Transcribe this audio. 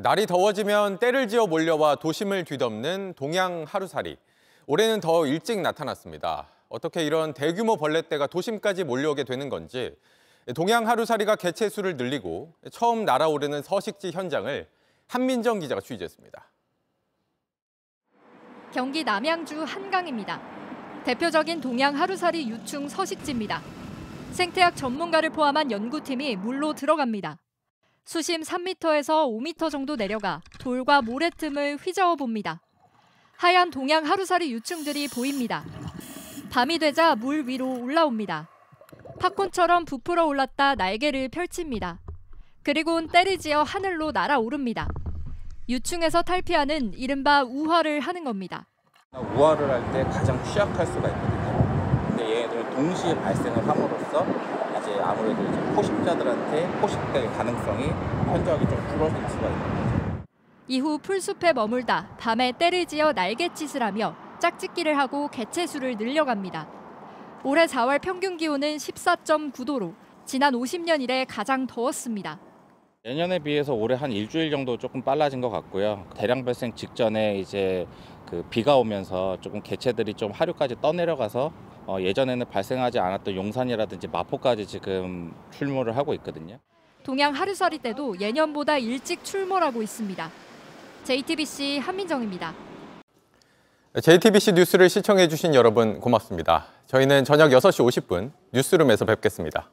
날이 더워지면 때를 지어 몰려와 도심을 뒤덮는 동양 하루살이. 올해는 더 일찍 나타났습니다. 어떻게 이런 대규모 벌레떼가 도심까지 몰려오게 되는 건지 동양 하루살이가 개체 수를 늘리고 처음 날아오르는 서식지 현장을 한민정 기자가 취재했습니다. 경기 남양주 한강입니다. 대표적인 동양 하루살이 유충 서식지입니다. 생태학 전문가를 포함한 연구팀이 물로 들어갑니다. 수심 3m에서 5m 정도 내려가 돌과 모래 틈을 휘저어 봅니다. 하얀 동양 하루살이 유충들이 보입니다. 밤이 되자 물 위로 올라옵니다. 팝콘처럼 부풀어 올랐다 날개를 펼칩니다. 그리곤 때리지어 하늘로 날아오릅니다. 유충에서 탈피하는 이른바 우화를 하는 겁니다. 우화를 할 때 가장 취약할 수가 있거든요. 근데 얘네들은 동시에 발생을 함으로써 포식자들한테 포식될 가능성이 현저하게 좀 줄어들 수가 있는 거죠. 이후 풀숲에 머물다 밤에 때를 지어 날갯짓을 하며 짝짓기를 하고 개체 수를 늘려갑니다. 올해 4월 평균 기온은 14.9도로 지난 50년 이래 가장 더웠습니다. 예년에 비해서 올해 한 일주일 정도 조금 빨라진 것 같고요. 대량 발생 직전에 이제 그 비가 오면서 조금 개체들이 좀 하류까지 떠내려가서 어 예전에는 발생하지 않았던 용산이라든지 마포까지 지금 출몰을 하고 있거든요. 동양 하루살이 때도 예년보다 일찍 출몰하고 있습니다. JTBC 한민정입니다. JTBC 뉴스를 시청해 주신 여러분 고맙습니다. 저희는 저녁 6시 50분 뉴스룸에서 뵙겠습니다.